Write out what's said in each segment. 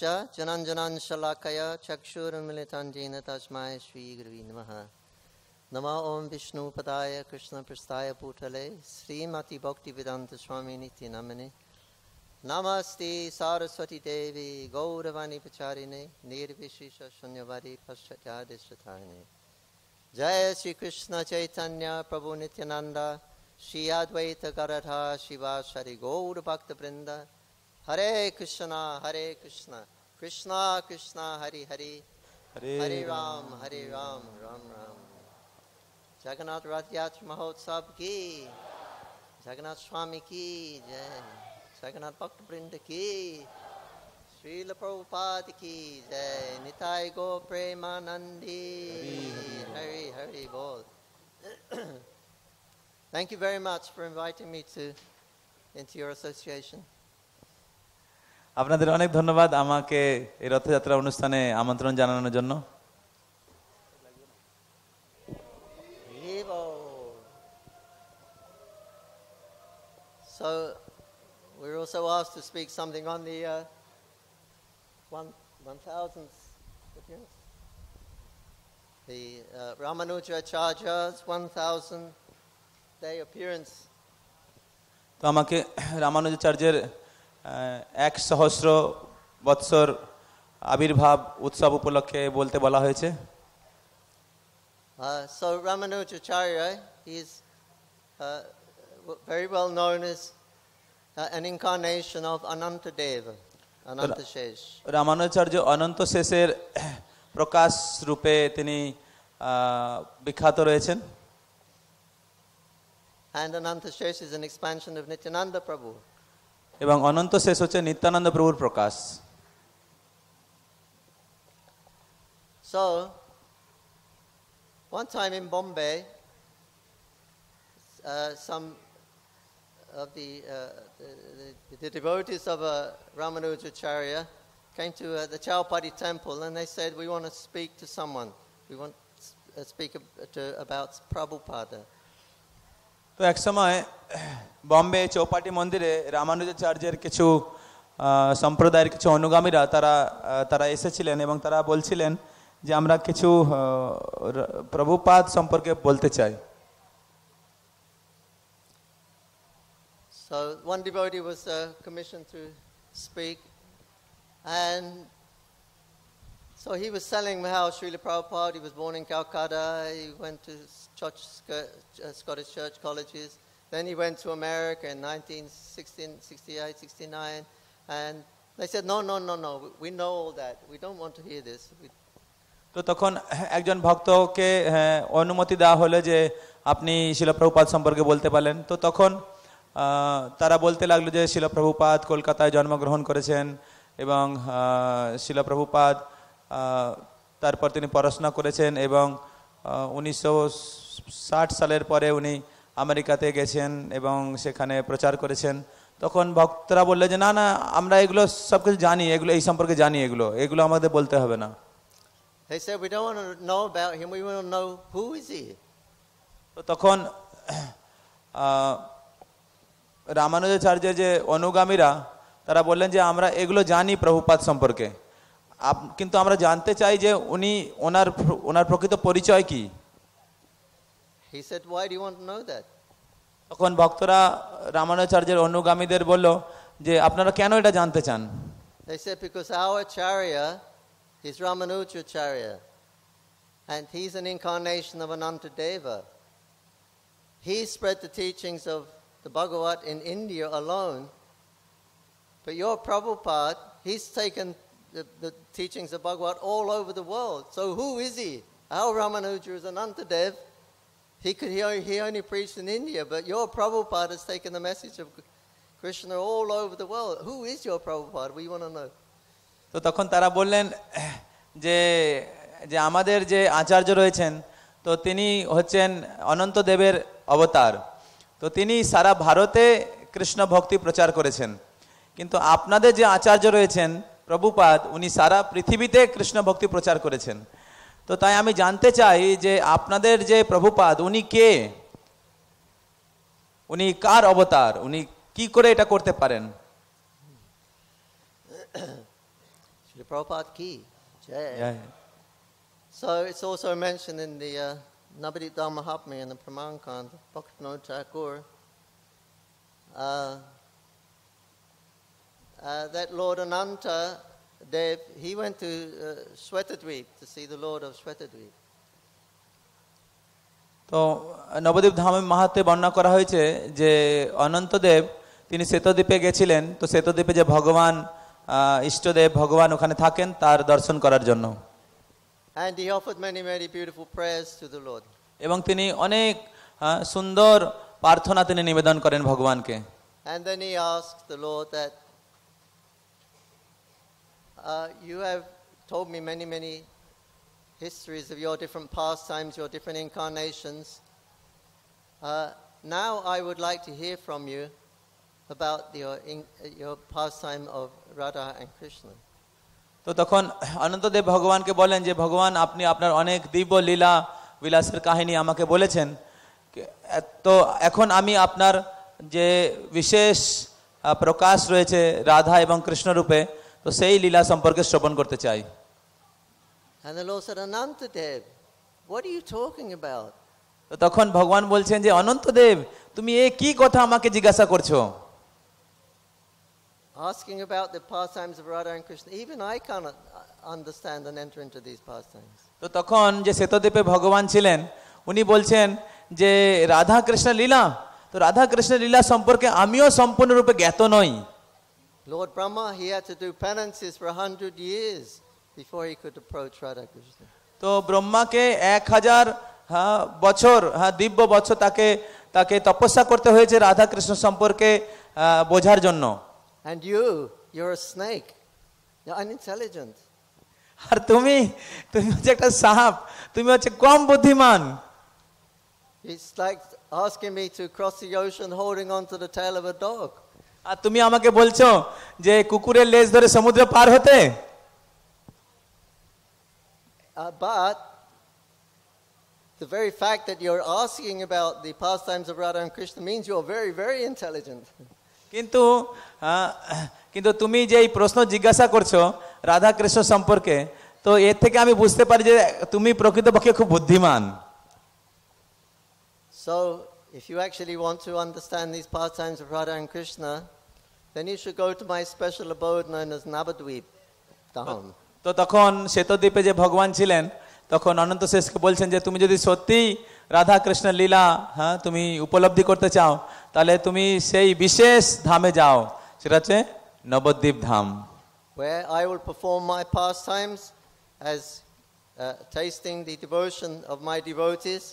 च चक्षुर्मीतांजन चक्षुरुन्मिलिताञ्जेन श्रीगुरी नम। नम ओं ॐ विष्णुपदाय कृष्णप्रस्थाय पूटले श्रीमतिभक्तिवेदान्तस्वामिनि नमने नमस्ते सारस्वती देवी गौरवाणी प्रचारिणे निर्विशेष शून्यवादी पश्चादिश्रुतायिने जय श्री कृष्ण चैतन्य प्रभु Nityanand, Shri Advaita गरधा Shiva Shri गौरभक्तवृंद Hare Krishna, Hare Krishna, Krishna Krishna, Hare Hare, Hare Ram, Hare Ram, Ram Ram. Jagannath Rath Mahotsav ki, Jagannath Swami ki, Jai, Jagannath Bhakta Brinda ki, Sri Prabhupada ki, Jai, Nitai Go Premanandi, Hare Hare Bol. Thank you very much for inviting me to into your association. আপনাদের অনেক ধন্যবাদ আমাকে এই রথযাত্রা অনুষ্ঠানে আমন্ত্রণ জানানোর জন্য Evo. So we're also asked to speak something on the uh, one one thousandth appearance. The uh, Ramanuja Acharya's one thousand day appearance. তো আমাকে রামানুজাচার্যের আহ, এক সহস্র বৎসর আবির্ভাব উৎসব উপলক্ষে বলতে বলা হয়েছে Uh, so Ramanujacharya, he's uh, w- very well known as uh, an incarnation of Anantadeva, Anantashesh. Ramanujacharya অনন্ত শেষের প্রকাশ রূপে তিনি আহ, বিখ্যাত রয়েছেন And Anantashesh is an expansion of Nityananda Prabhu. এবং অনন্ত শেষ হচ্ছে নিত্যানন্দ প্রভুর প্রকাশ So, one time in Bombay, uh, some of the, uh, the, the devotees of uh, Ramanujacharya came to uh, the Chowpatty temple and they said, We want to speak to someone. We want to uh, speak ab- to, about Prabhupada. তো এক সময় বম্বে চৌপাটি মন্দিরে রামানুজাচার্যের কিছু আহ, সম্প্রদায়ের কিছু অনুগামীরা তারা আহ, তারা এসেছিলেন এবং তারা বলছিলেন যে আমরা কিছু আহ, র- প্রভুপাদ সম্পর্কে বলতে চাই So, one devotee was uh, commissioned to speak, and so he was telling how Srila Prabhupada, he was born in Calcutta, he went to church, uh, Scottish church colleges, then he went to America in 1968, 69, and they said, no, no, no, no, we know all that. We don't want to hear this. We, তো তখন একজন ভক্তকে হ্যাঁ, অনুমতি দেওয়া হলো যে আপনি শিলপ্রভুপাদ সম্পর্কে বলতে পারলেন তো তখন আহ, তারা বলতে লাগলো যে শিলপ্রভুপাদ কলকাতায় জন্মগ্রহণ করেছেন এবং আহ, শিলপ্রভুপাদ আহ, তারপর তিনি পড়াশোনা করেছেন এবং উনিশশো ষাট সালের পরে উনি আমেরিকাতে গেছেন এবং সেখানে প্রচার করেছেন। তখন ভক্তরা বলল যে না না আমরা এগুলো সব কিছু জানি এগুলো এই সম্পর্কে জানি এগুলো এগুলো আমাদের বলতে হবে না। They said, we don't want to know about him, we want to know who is he? তো তখন রামানুজাচার্যের যে অনুগামীরা তারা বললেন যে আমরা এগুলো জানি প্রভুপাত সম্পর্কে। কিন্তু আমরা জানতে চাই যে উনি ওনার ওনার প্রকৃত পরিচয় কি He said, why do you want to know that? তখন ভক্তরা রামানুজাচার্যের অনুগামীদের বলল যে আপনারা কেন এটা জানতে চান They said, because our Acharya is Ramanujacharya, and he's an incarnation of Anantadeva. He spread the teachings of the Bhagavat in India alone, but your Prabhupada, he's taken the, the teachings of Bhagavat all over the world. So who is he? Our Ramanuja is Anantadev. He, could, he, only- he only preached in India, but your Prabhupada has taken the message of Krishna all over the world. Who is your Prabhupada? We want to know. তো তখন তারা বললেন যে যে আমাদের যে আচার্য রয়েছেন তো তিনি হচ্ছেন অনন্ত দেবের অবতার তো তিনি সারা ভারতে কৃষ্ণ ভক্তি প্রচার করেছেন কিন্তু আপনাদের যে আচার্য রয়েছেন প্রভুপাদ উনি সারা পৃথিবীতে কৃষ্ণ ভক্তি প্রচার করেছেন। তো তাই আমি জানতে চাই যে আপনাদের যে প্রভুপাদ উনি কে? উনি কার অবতার? উনি কি করে এটা করতে পারেন? প্রভুপাত কি uh, that Lord Ananta Dev, he went to uh, Shwetadweep to see the Lord of Shwetadweep. তো নবদ্বীপ ধামে মাহাত্মে বর্ণনা করা হয়েছে যে অনন্তদেব তিনি শ্বেতদ্বীপে গেছিলেন তো শ্বেতদ্বীপে যে ভগবান ইষ্টদেব ভগবান ওখানে থাকেন তার দর্শন করার জন্য And he offered many, many beautiful prayers to the Lord. এবং তিনি অনেক সুন্দর প্রার্থনা তিনি নিবেদন করেন ভগবানকে And then he asked the Lord that, uh, You have told me many, many histories of your different pastimes, your different incarnations. Uh, now I would like to hear from you about your, in, your pastime of Radha and Krishna. তো তখন অনন্তদেব ভগবানকে বলেন যে ভগবান আপনি আপনার অনেক দিব্য লীলা বিলাসের কাহিনী আমাকে বলেছেন তো এখন আমি আপনার যে বিশেষ প্রকাশ রয়েছে রাধা এবং কৃষ্ণ রূপে তো সেই লীলা সম্পর্কে শ্রবণ করতে চাই। তখন ভগবান বলছেন যে অনন্ত দেব তুমি এ কি কথা আমাকে জিজ্ঞাসা করছ? Asking about the pastimes of Radha and Krishna. Even I cannot understand and তো তখন যে সেতদেবে ভগবান ছিলেন উনি বলছেন যে রাধা কৃষ্ণ লীলা। তো রাধা কৃষ্ণ লীলা সম্পর্কে আমিও সম্পূর্ণরূপে জ্ঞাত নই। Lord Brahma, he had to do penances for a hundred years before he could approach Radha Krishna. তো ব্রহ্মাকে এক হাজার হ্যাঁ বছর হ্যাঁ দিব্য বছর তাকে তাকে তপস্যা করতে হয়েছে রাধা কৃষ্ণ সম্পর্কে বোঝার জন্য And you, you're a snake. You're unintelligent. আর তুমি তুমি হচ্ছে একটা সাপ তুমি হচ্ছে কম বুদ্ধিমান It's like asking me to cross the ocean holding on to the tail of a dog. আর তুমি আমাকে বলছো যে কুকুরের লেজ ধরে সমুদ্র পার হতে Uh, but the very fact that you're asking about the pastimes of Radha and Krishna means you're very, very intelligent. কিন্তু কিন্তু তুমি যে এই প্রশ্ন জিজ্ঞাসা করছ রাধা কৃষ্ণ সম্পর্কে তো এর থেকে আমি বুঝতে পারি যে তুমি প্রকৃতপক্ষে খুব বুদ্ধিমান So, if you actually want to understand these pastimes of Radha and Krishna, then you should go to my special abode known as Navadweep Dham. তো তখন শ্বেতদ্বীপে যে ভগবান ছিলেন তখন অনন্ত শেষকে বলছেন যে তুমি যদি সত্যি রাধা কৃষ্ণ লীলা হ্যাঁ তুমি উপলব্ধি করতে চাও তাহলে তুমি সেই বিশেষ ধামে যাও সেটা হচ্ছে নবদ্বীপ ধাম where I will perform my pastimes as uh, tasting the devotion of my devotees.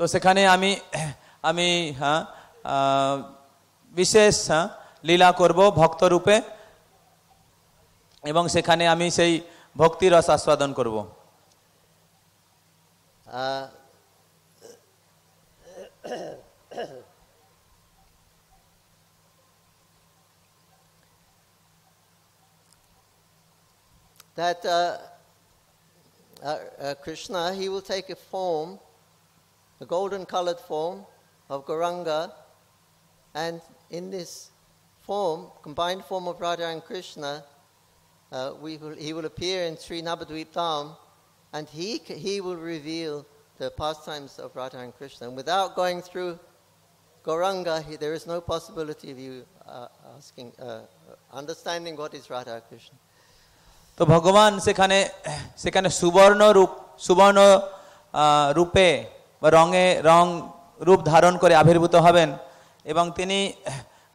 তো সেখানে আমি আমি হ্যাঁ বিশেষ হ্যাঁ লীলা করব ভক্ত রূপে এবং সেখানে আমি সেই ভক্তি রস আস্বাদন করব। that uh, uh, uh, Krishna, he will take a form, a golden colored form of Gauranga, and in this form, combined form of Radha and Krishna, uh, we will, he will appear in Sri Navadvip Dham, and he, c- he will reveal the pastimes of Radha and Krishna. And without going through Gauranga, he, there is no possibility of you uh, asking, uh, understanding what is Radha and Krishna. তো ভগবান সেখানে সেখানে সুবর্ণ রূপ সুবর্ণ আহ, রূপে বা রঙে রং রূপ ধারণ করে আবির্ভূত হবেন এবং তিনি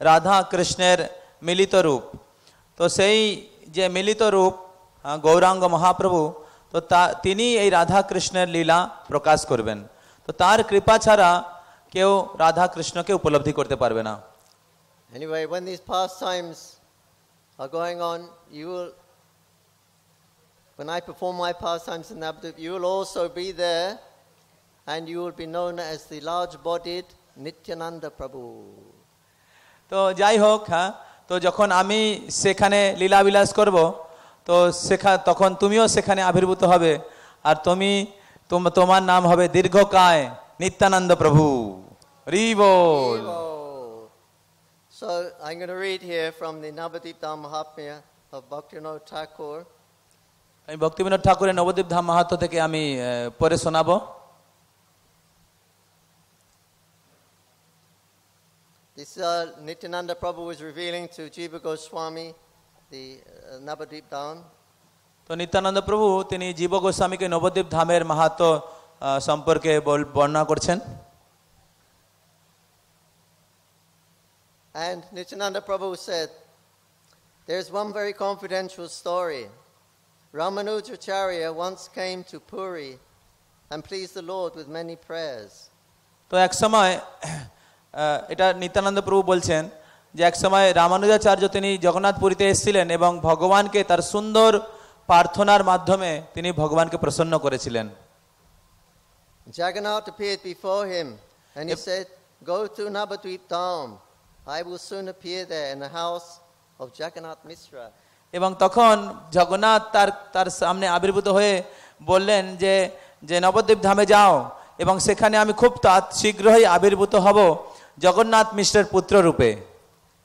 রাধা কৃষ্ণের মিলিত রূপ। তো সেই যে মিলিত রূপ গৌরাঙ্গ মহাপ্রভু তো তা তিনি এই রাধা কৃষ্ণের লীলা প্রকাশ করবেন। তো তার কৃপা ছাড়া কেউ রাধা কৃষ্ণকে উপলব্ধি করতে পারবে না। When I perform my pastimes in Navadvip, you will also be there and you will be known as the large bodied Nityananda Prabhu. তো যাই হোক হ্যাঁ তো যখন আমি সেখানে লীলাবিলাস করব তো সেখা তখন তুমিও সেখানে আবির্ভূত হবে আর তুমি তোম- তোমার নাম হবে দীর্ঘকায় নিত্যানন্দ প্রভু রিবল Oh. So I'm going to read here from the Navadip Dham Mahatmya, of Bhaktivinoda Thakur. আমি ভক্তিবিনোদ ঠাকুরের নবদ্বীপ ধাম মাহাত্ম থেকে আমি পড়ে শোনাবো This uh, Nityananda Prabhu was revealing to Jiva Goswami, the uh, Navadvip Dham. তো নিত্যানন্দ প্রভু তিনি জীব গোস্বামীকে নবদ্বীপ ধামের মাহাত্ম আহ, সম্পর্কে বল- বর্ণনা করছেন And Nityananda Prabhu said, There's one very confidential story. Ramanujacharya once came to Puri and pleased the Lord with many prayers. তো এক সময় আহ, এটা নিত্যানন্দ প্রভু বলছেন যে এক সময় রামানুজাচার্য তিনি জগন্নাথপুরীতে এসেছিলেন এবং ভগবানকে তার সুন্দর প্রার্থনার মাধ্যমে তিনি ভগবানকে প্রসন্ন করেছিলেন Jagannath appeared before him and he said, Go to Navadvip Dham. I will soon appear there in the house of Jagannath Mishra. এবং তখন জগন্নাথ তার তার সামনে আবির্ভূত হয়ে বললেন যে যে নবদ্বীপ ধামে যাও এবং সেখানে আমি খুব শীঘ্রই আবির্ভূত হব জগন্নাথ মিশ্রের পুত্র রূপে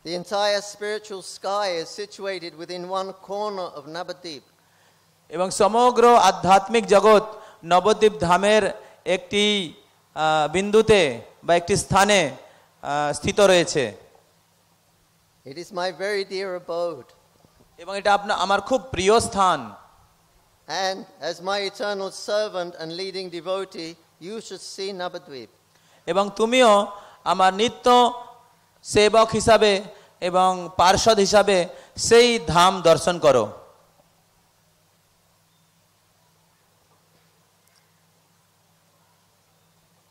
The entire spiritual sky is situated within one corner of Navadvip. এবং সমগ্র আধ্যাত্মিক জগৎ নবদ্বীপ ধামের একটি বিন্দুতে বা একটি স্থানে স্থিত রয়েছে It is my very dear abode. এবং এটা আপনার আমার খুব প্রিয় স্থান And as my eternal servant and leading devotee, you should see Navadvip. এবং তুমিও আমার নিত্য সেবক হিসাবে এবং পার্ষদ হিসাবে সেই ধাম দর্শন করো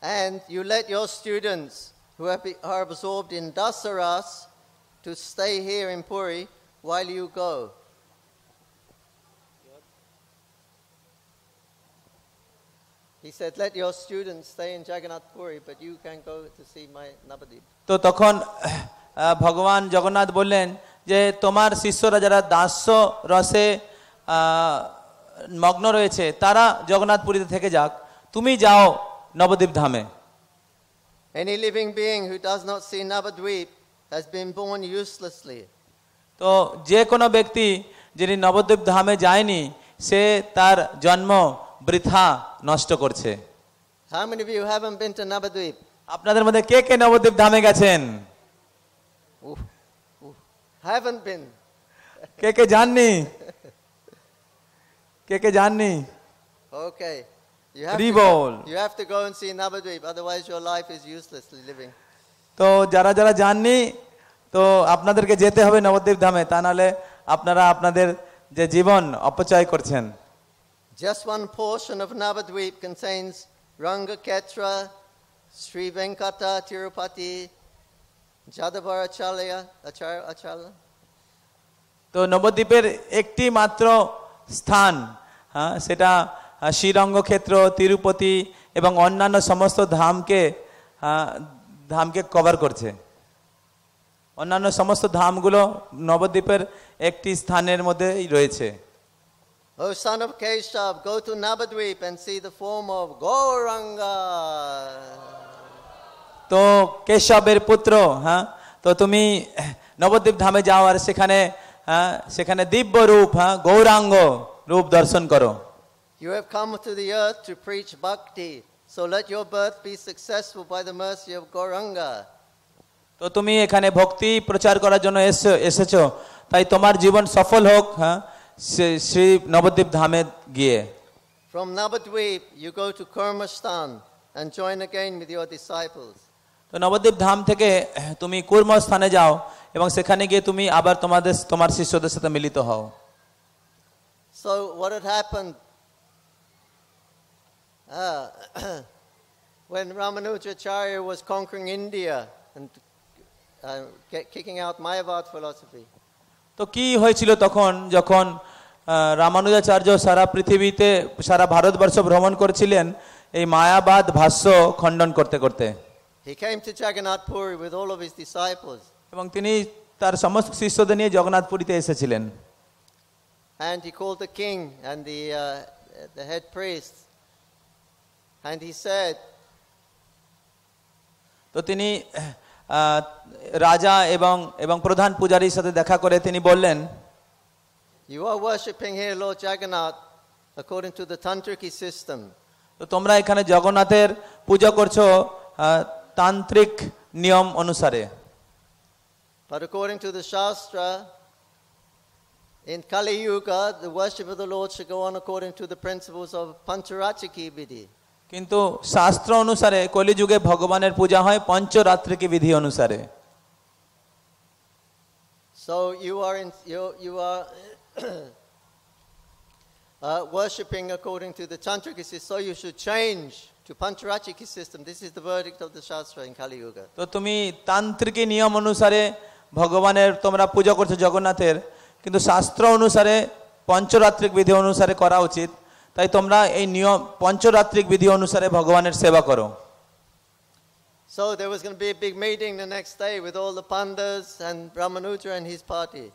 And you let your students who are absorbed in dasaras to stay here in Puri while you go. He said, let your students stay in Jagannath Puri, but you can go to see my Navadip. তো তখন ভগবান জগন্নাথ বললেন যে তোমার শিষ্যরা যারা দাস্য রসে মগ্ন রয়েছে তারা জগন্নাথপুরীতে থেকে যাক তুমি যাও নবদ্বীপ ধামে Any living being who does not see Navadvip has been born uselessly. তো যে কোনো ব্যক্তি যিনি নবদ্বীপ ধামে যায়নি সে তার জন্ম বৃথা নষ্ট করছে। How many have been to Nabadwip আপনাদের মধ্যে কে কে নবদ্বীপ ধামে গেছেন? হ্যাভ বিন কে কে জাননি কে কে জাননি okay you have rebel you have to go and see Nabadwip otherwise your life is uselessly living তো যারা যারা জাননি তো আপনাদেরকে যেতে হবে নবদ্বীপ ধামে তা নাহলে আপনারা আপনাদের যে জীবন অপচয় করছেন। Just one portion of Navadvip contains Rangaketra, Sri Venkata Tirupati, Jadavarachalya, Acharya, Acharya. তো নবদ্বীপের একটি মাত্র স্থান হ্যাঁ সেটা আহ, শ্রীরঙ্গ ক্ষেত্র তিরুপতি এবং অন্যান্য সমস্ত ধামকে ধামকে কভার করছে অন্যান্য সমস্ত ধামগুলো নবদ্বীপের একটি স্থানের মধ্যেই রয়েছে O son of Keshav, go to Navadvip and see the form of Gauranga. তো কেশবের পুত্র হ্যাঁ তো তুমি নবদ্বীপ ধামে যাও আর সেখানে হ্যাঁ সেখানে দিব্য রূপ হ্যাঁ গৌরাঙ্গ রূপ দর্শন করো You have come to the earth to preach bhakti, so let your birth be successful by the mercy of Gauranga. তো তুমি এখানে ভক্তি প্রচার করার জন্য এসছো এসেছ তাই তোমার জীবন সফল হোক হ্যাঁ শ্রী- শ্রী নবদ্বীপ ধামে গিয়ে From Navadvip, you go to Kurmastan and join again with your disciples. তো নবদ্বীপ ধাম থেকে তুমি কুর্ম স্থানে যাও এবং সেখানে গিয়ে তুমি আবার তোমাদের তোমার শিষ্যদের সাথে মিলিত হও So, what had happened uh, when Ramanujacharya was conquering India and uh, kicking out Mayavad philosophy? তো কি হয়েছিল তখন যখন রামানুজাচার্য সারা পৃথিবীতে সারা ভারতবর্ষ ভ্রমণ করেছিলেন এই মায়াবাদ ভাষ্য খণ্ডন করতে করতে। He came to Jagannath Puri with all of his disciples. এবং তিনি তার সমস্ত শিষ্যদের নিয়ে জগন্নাথপুরীতে এসেছিলেন। And he called the king and the, uh, the head priest. And he said, তো তিনি রাজা এবং এবং প্রধান পূজারীর সাথে দেখা করে তিনি বললেন You are worshipping here Lord Jagannath according to the Tantriki system. তো তোমরা এখানে জগন্নাথের পূজা করছ তান্ত্রিক নিয়ম অনুসারে But according to the Shastra, in Kali Yuga, the worship of the Lord should go on according to the principles of Pancharachiki Vidhi. কিন্তু শাস্ত্র অনুসারে কলিযুগে ভগবানের পূজা হয় পঞ্চরাত্রিকে বিধি অনুসারে So you are in, you, you are uh, worshipping according to the Tantriki system, so you should change to Pancharachiki system. This is the verdict of the Shastra in Kali Yuga. তো তুমি তান্ত্রিকী নিয়ম অনুসারে ভগবানের তোমরা পূজা করছ জগন্নাথের কিন্তু শাস্ত্র অনুসারে পঞ্চরাত্রিক বিধি অনুসারে করা উচিত তাই তোমরা এই নিয়ম পঞ্চরাত্রিক বিধি অনুসারে ভগবানের সেবা করো So there was going to be a big meeting the next day with all the pandas and Ramanuja and his party.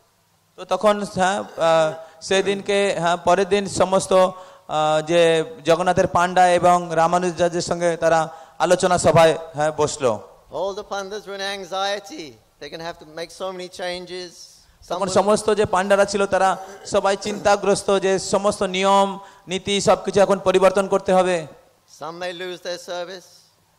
তো তখন হ্যাঁ আহ, সেদিনকে হ্যাঁ পরের দিন সমস্ত আহ, যে জগন্নাথের পান্ডা এবং রামানুজাজের সঙ্গে তারা আলোচনা সভায় হ্যাঁ বসলো All the pandas were in anxiety. They're going to have to make so many changes. Some তখন will- সমস্ত যে পান্ডারা ছিল তারা সবাই চিন্তাগ্রস্ত যে সমস্ত নিয়ম নীতি সবকিছু এখন পরিবর্তন করতে হবে Some may lose their service.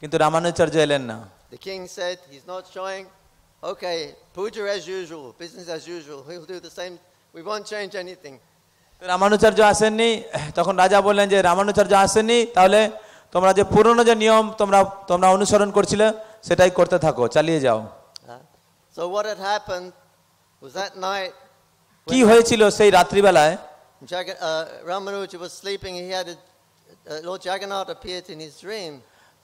কিন্তু রামানুচার্য এলেন না The king said, he's not showing. Okay, puja as usual, business as usual. We'll do the same. We won't change anything. রামানুচার্য আসেননি তখন রাজা বললেন যে রামানুচার্য আসেননি তাহলে তোমরা যে পুরনো যে নিয়ম তোমরা তোমরা অনুসরণ করছিলে সেটাই করতে থাকো চালিয়ে যাও So what had happened was that night, কি হয়েছিল সেই রাত্রিবেলায় uh, Ramanuja was sleeping. He had a, uh, Lord Jagannath appeared in his dream.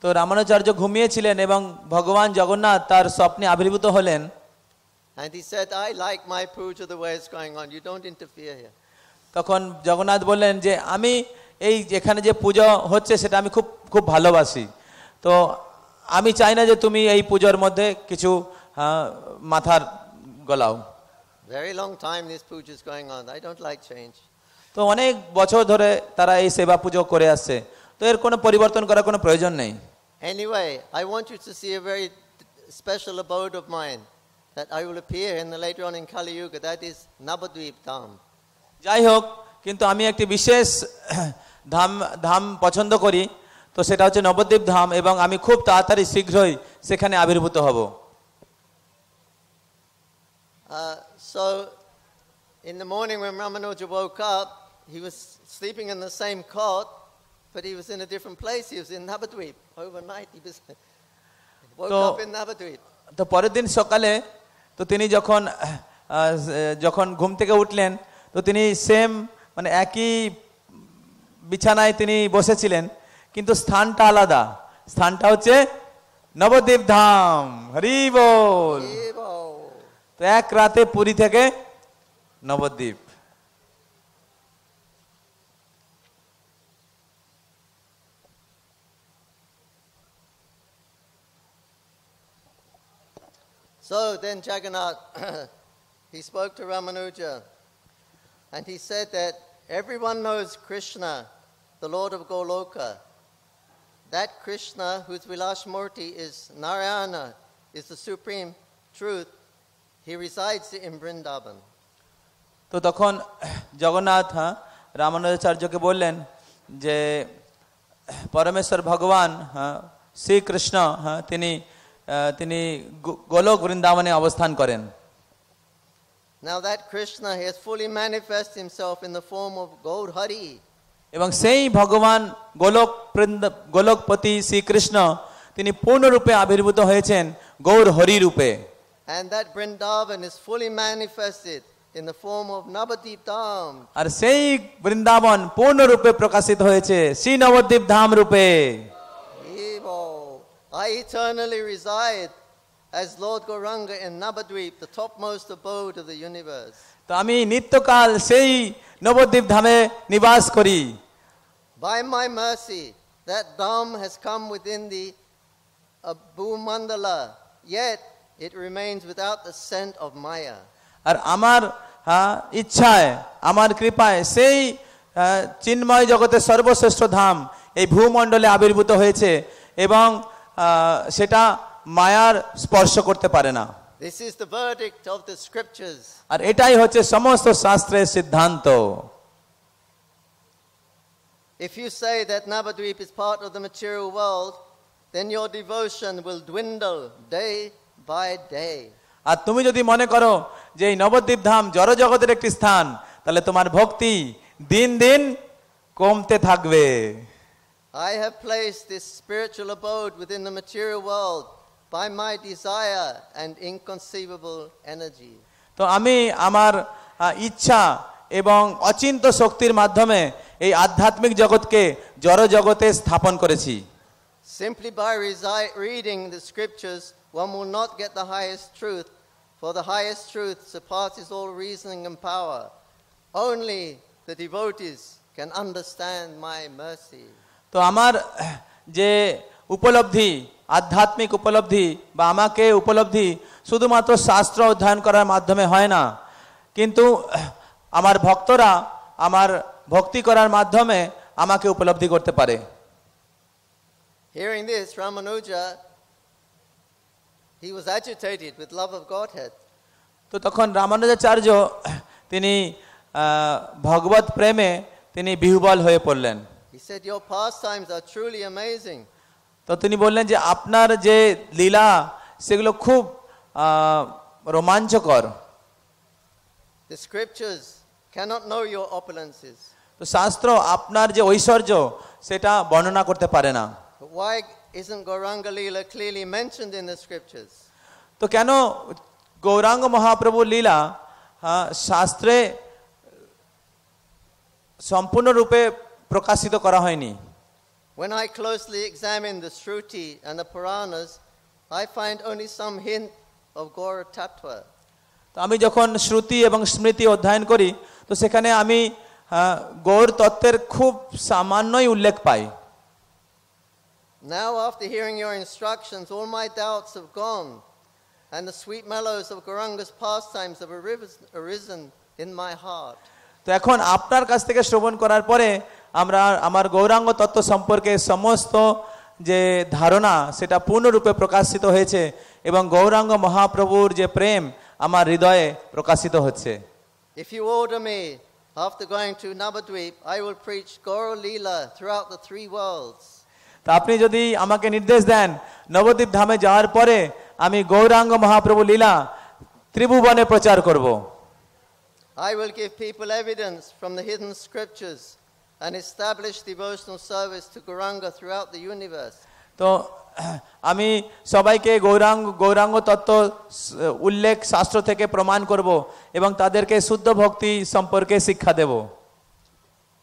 তো রামানুচার্য ঘুমিয়েছিলেন এবং ভগবান জগন্নাথ তার স্বপ্নে আবির্ভূত হলেন And he said, I like my puja the way it's going on. You don't interfere here. তখন জগন্নাথ বললেন যে আমি এই এখানে যে পুজো হচ্ছে সেটা আমি খুব খুব ভালোবাসি তো আমি চাই না যে তুমি এই পুজোর মধ্যে কিছু মাথার গলাও Very long time this puja is going on. I don't like change. তো অনেক বছর ধরে তারা এই সেবা পুজো করে আসছে তো এর কোনো পরিবর্তন করার কোনো প্রয়োজন নেই Anyway, I want you to see a very special abode of mine that I will appear in the later on in Kali Yuga. That is Nabadweep Dham. যাই হোক কিন্তু আমি একটি বিশেষ ধাম ধাম পছন্দ করি তো সেটা হচ্ছে নবদ্বীপ ধাম এবং আমি খুব তাড়াতাড়ি শীঘ্রই সেখানে আবির্ভূত হব Uh, so, in the morning when Ramanuja woke up, he was sleeping in the same cot, but he was in a different place. He was in Nabadweep. Overnight, he was woke So- up in Nabadweep. তো পরের দিন সকালে তো তিনি যখন আহ, যখন ঘুম থেকে উঠলেন তো তিনি সেম মানে একই বিছানায় তিনি বসেছিলেন কিন্তু স্থানটা আলাদা স্থানটা হচ্ছে নবদ্বীপ ধাম হরি বল. তো এক রাতে পুরী থেকে Nabadwip So then Jagannath, he spoke to Ramanuja, and he said that everyone knows Krishna, the Lord of Goloka. That Krishna, whose Vilash Murti is Narayana, is the supreme truth. He resides in Vrindavan. তো তখন জগন্নাথ হ্যাঁ রামানুজাচার্যকে বললেন যে পরমেশ্বর ভগবান হ্যাঁ শ্রীকৃষ্ণ হ্যাঁ তিনি আহ, তিনি গোলক বৃন্দাবনে অবস্থান করেন Now that Krishna he has fully manifested himself in the form of Gaur Hari. এবং সেই ভগবান গোলক বৃন্দা- গোলকপতি শ্রীকৃষ্ণ তিনি পূর্ণরূপে আবির্ভূত হয়েছেন গৌর হরি রূপে And that Vrindavan is fully manifested in the form of Nabadip Dham. আর সেই বৃন্দাবন পূর্ণরূপে প্রকাশিত হয়েছে শ্রী নবদ্বীপ ধাম রূপে. I eternally reside as Lord Goranga in Nabadweep, the topmost abode of the universe. তো আমি নিত্যকাল সেই নবদ্বীপ ধামে নিবাস করি By my mercy, that Dham has come within the Abhu Mandala, yet it remains without the scent of Maya. আর আমার হ্যাঁ, ইচ্ছায় আমার কৃপায় সেই চিন্ময় জগতের সর্বশ্রেষ্ঠ ধাম এই ভূমণ্ডলে আবির্ভূত হয়েছে এবং সেটা মায়ার স্পর্শ করতে পারে না This is the verdict of the scriptures. আর এটাই হচ্ছে সমস্ত শাস্ত্রের সিদ্ধান্ত If you say that Navadvip is part of the material world, then your devotion will dwindle day by day. আর তুমি যদি মনে করো যে এই নবদ্বীপ ধাম জড়জগতের একটি স্থান তাহলে তোমার ভক্তি দিন দিন কমতে থাকবে I have placed this spiritual abode within the material world by my desire and inconceivable energy. তো আমি আমার আহ, ইচ্ছা এবং অচিন্ত শক্তির মাধ্যমে এই আধ্যাত্মিক জগৎকে জড় জগতে স্থাপন করেছি Simply by resi- reading the scriptures, one will not get the highest truth, for the highest truth surpasses all reasoning and power. Only the devotees can understand my mercy. তো আমার যে উপলব্ধি আধ্যাত্মিক উপলব্ধি বা আমাকে উপলব্ধি শুধুমাত্র শাস্ত্র অধ্যয়ন করার মাধ্যমে হয় না কিন্তু আমার ভক্তরা আমার ভক্তি করার মাধ্যমে আমাকে উপলব্ধি করতে পারে Hearing this, Ramanuja, he was agitated with love of Godhead. তো তখন রামানুজাচার্য তিনি ভগবত প্রেমে তিনি বিহুবল হয়ে পড়লেন He said, Your pastimes are truly amazing. তো তিনি বললেন যে আপনার যে লীলা সেগুলো খুব আহ, রোমাঞ্চকর The scriptures cannot know your opulences. তো শাস্ত্র আপনার যে ঐশ্বর্য সেটা বর্ণনা করতে পারে না But why isn't Gauranga Leela clearly mentioned in the scriptures? তো কেন গৌরাঙ্গ মহাপ্রভু লীলা আহ, শাস্ত্রে সম্পূর্ণরূপে প্রকাশিত করা হয়নি When I closely examine the Shruti and the Puranas, I find only some hint of Gaura Tattva. তো আমি যখন শ্রুতি এবং স্মৃতি অধ্যয়ন করি তো সেখানে আমি গৌর তত্ত্বের খুব সামান্যই উল্লেখ পাই Now, after hearing your instructions, all my doubts have gone, and the sweet mellows of Gauranga's pastimes have arisen in my heart. তো এখন আপনার কাছ থেকে শ্রবণ করার পরে আমরা আমার গৌরাঙ্গ তত্ত্ব সম্পর্কে সমস্ত যে ধারণা সেটা পূর্ণরূপে প্রকাশিত হয়েছে এবং গৌরাঙ্গ মহাপ্রভুর যে প্রেম আমার হৃদয়ে প্রকাশিত হচ্ছে। If you order me, after going to Navadvip, I will preach Gaura Leela throughout the three worlds. তা আপনি যদি আমাকে নির্দেশ দেন নবদ্বীপ ধামে যাওয়ার পরে আমি গৌরাঙ্গ মহাপ্রভু লীলা ত্রিভুবনে প্রচার করব। I will give people evidence from the hidden scriptures. And establish devotional service to Gauranga throughout the universe. তো আমি সবাইকে গৌরাঙ্গ গৌরাঙ্গ তত্ত্ব উল্লেখ শাস্ত্র থেকে প্রমাণ করব এবং তাদেরকে শুদ্ধ ভক্তি সম্পর্কে শিক্ষা দেব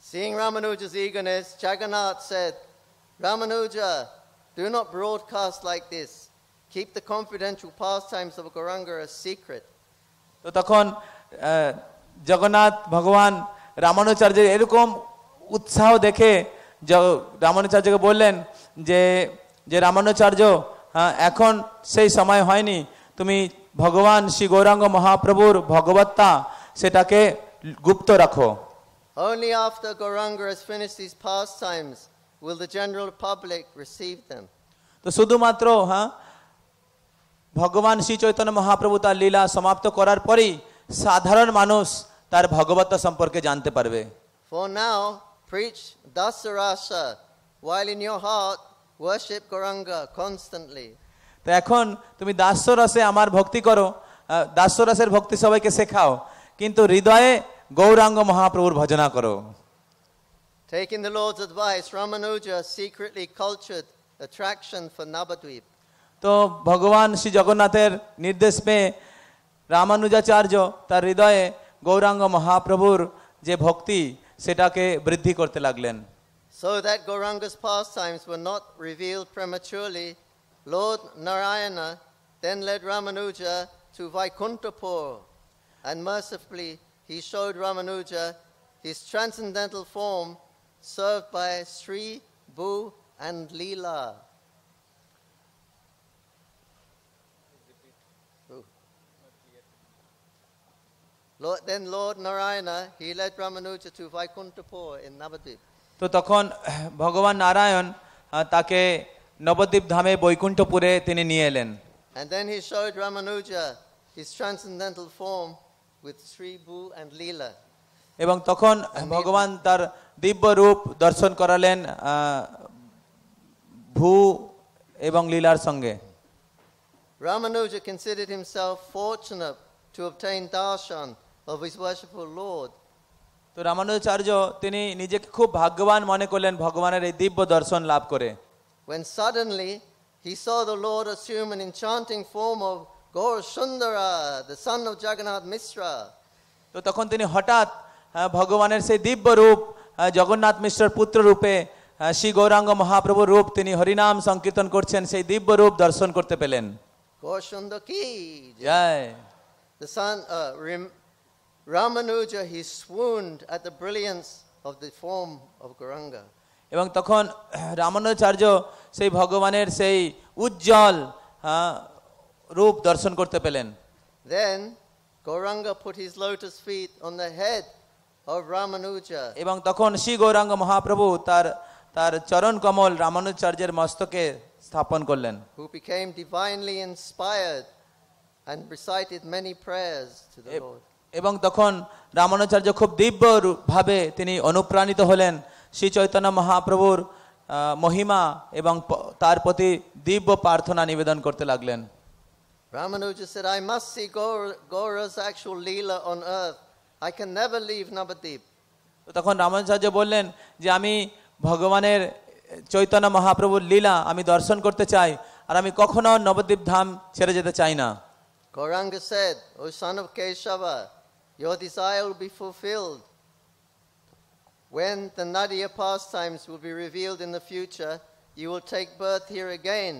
Seeing Ramanuja's eagerness, Jagannath said, Ramanuja, do not broadcast like this. Keep the confidential pastimes of Gauranga a secret. তো তখন জগন্নাথ ভগবান রামানুচার্যের এরকম উৎসাহ দেখে রামানুচার্যকে বললেন যে যে রামানুচার্য হ্যাঁ, এখন সেই সময় হয়নি। তুমি ভগবান শ্রী গৌরাঙ্গ মহাপ্রভুর ভগবত্তা সেটাকে গুপ্ত রাখো। Only after Gauranga has finished these pastimes will the general public receive them. তো শুধুমাত্র হ্যাঁ ভগবান শ্রী চৈতন্য মহাপ্রভু তার লীলা সমাপ্ত করার পরেই সাধারণ মানুষ তার ভগবত্তা সম্পর্কে জানতে পারবে। For now, preach Dasarasa, while in your heart worship Gauranga constantly. তো এখন তুমি দাস্য আমার ভক্তি করো আহ, ভক্তি সবাইকে শেখাও কিন্তু হৃদয়ে গৌরাঙ্গ মহাপ্রভুর ভজনা করো Taking the Lord's advice, Ramanuja secretly cultured attraction for Nabadvip. তো ভগবান শ্রী জগন্নাথের নির্দেশ পেয়ে রামানুজাচার্য তার হৃদয়ে গৌরাঙ্গ মহাপ্রভুর যে ভক্তি সেটাকে বৃদ্ধি করতে লাগলেন So that Gauranga's pastimes were not revealed prematurely, Lord Narayana then led Ramanuja to Vaikuntapur and mercifully he showed Ramanuja his transcendental form served by Sri, Bu, and Leela. Lord, then Lord Narayana, he led Ramanuja to Vaikuntapur in Navadvip. তো তখন ভগবান নারায়ণ তাকে নবদ্বীপ ধামে বৈকুণ্ঠপুরে তিনি নিয়ে এলেন And then he showed Ramanuja his transcendental form with Sri, Bu, and Leela. এবং তখন ভগবান তার দিব্য রূপ দর্শন করালেন ভূ এবং লীলার সঙ্গে Ramanuja considered himself fortunate to obtain darshan of his worshipful Lord. তো রামানুজাচার্য তিনি নিজেকে খুব ভাগ্যবান মনে করলেন ভগবানের এই দিব্য দর্শন লাভ করে when suddenly he saw the Lord assume an enchanting form of Gaur Sundara, the son of Jagannath Mishra. তো তখন তিনি হঠাৎ ভগবানের সেই দিব্য রূপ জগন্নাথ মিশ্রর পুত্র রূপে শ্রী গৌরাঙ্গ মহাপ্রভুর রূপ তিনি হরিনাম সংকীর্তন করছেন সেই দিব্য রূপ দর্শন করতে পেলেন Gaur Sundar ki. jai. Joy The son, uh, Ramanuja, he swooned at the brilliance of the form of Gauranga. এবং তখন রামানুজাচার্য সেই ভগবানের সেই উজ্জ্বল আহ, রূপ দর্শন করতে পেলেন Then Gauranga put his lotus feet on the head of Ramanuja. এবং তখন শ্রী গৌরাঙ্গ মহাপ্রভু তার তার চরণ কমল রামানুজাচার্যের মস্তকে স্থাপন করলেন who became divinely inspired and recited many prayers to the A- Lord. এবং তখন রামানুচার্য খুব দিব্য রূপ- ভাবে তিনি অনুপ্রাণিত হলেন শ্রী চৈতন্য মহাপ্রভুর মহিমা এবং তার প্রতি দিব্য প্রার্থনা নিবেদন করতে লাগলেন Ramanuja said, I must see Gaur- Gaura's actual Leela on earth. I can never leave Navadip. তখন রামানুচার্য বললেন যে আমি ভগবানের চৈতন্য মহাপ্রভুর লীলা আমি দর্শন করতে চাই আর আমি কখনো নবদ্বীপ ধাম ছেড়ে যেতে চাই না Gauranga said, O son of Keshava, your desire will be fulfilled. When the Nadia pastimes will be revealed in the future, you will take birth here again.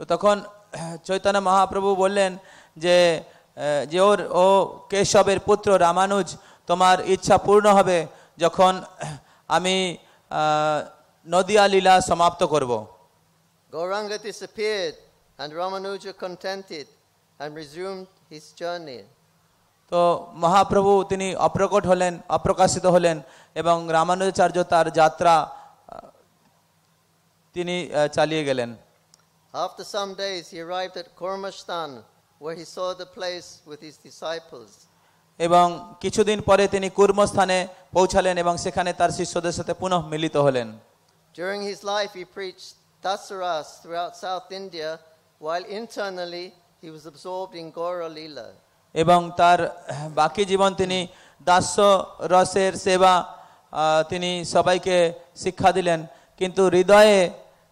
তো তখন চৈতন্য মহাপ্রভু বললেন যে আহ, যে ওর ও কেশবের পুত্র রামানুজ তোমার ইচ্ছা পূর্ণ হবে যখন আমি আহ, নদিয়া লীলা সমাপ্ত করব Gauranga disappeared, and Ramanuja contented and resumed his journey. তো মহাপ্রভু তিনি অপ্রকট হলেন অপ্রকাশিত হলেন এবং রামানুজাচার্য তার যাত্রা তিনি চালিয়ে গেলেন After some days, he arrived at Kormashtan, where he saw the place with his disciples. এবং কিছুদিন পরে তিনি কুর্মস্থানে পৌঁছালেন এবং সেখানে তার শিষ্যদের সাথে পুনঃ মিলিত হলেন During his life, he preached Dasaras throughout South India, while internally he was absorbed in Gora Leela. এবং তার বাকি জীবন তিনি দাস্য রসের সেবা তিনি সবাইকে শিক্ষা দিলেন কিন্তু হৃদয়ে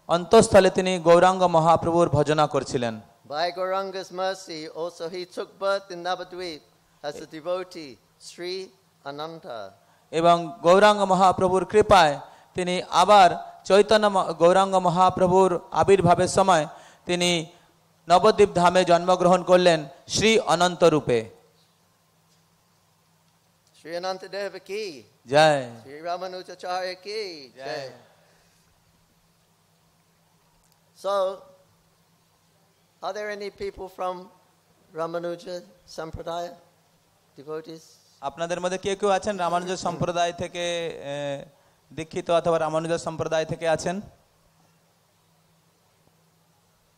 অন্তঃস্থলে তিনি গৌরাঙ্গ মহাপ্রভুর ভজনা করছিলেন By Gauranga's mercy, also he took birth in Navadvip as a devotee, Sri Ananta. এবং গৌরাঙ্গ মহাপ্রভুর কৃপায় তিনি আবার চৈতন্য গৌরাঙ্গ মহাপ্রভুর আবির্ভাবের সময় তিনি নবদ্বীপ ধামে জন্মগ্রহণ করলেন শ্রী অনন্ত রূপে Sri Ananta Deva ki, Joy Sri Ramanujacharya ki. Jai. So, are there any people from Ramanuja Sampradaya, devotees? আপনাদের মধ্যে কেউ কেউ আছেন রামানুজ সম্প্রদায় থেকে দীক্ষিত অথবা রামানুজ সম্প্রদায় থেকে আছেন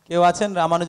কেউ আছেন রামানুজ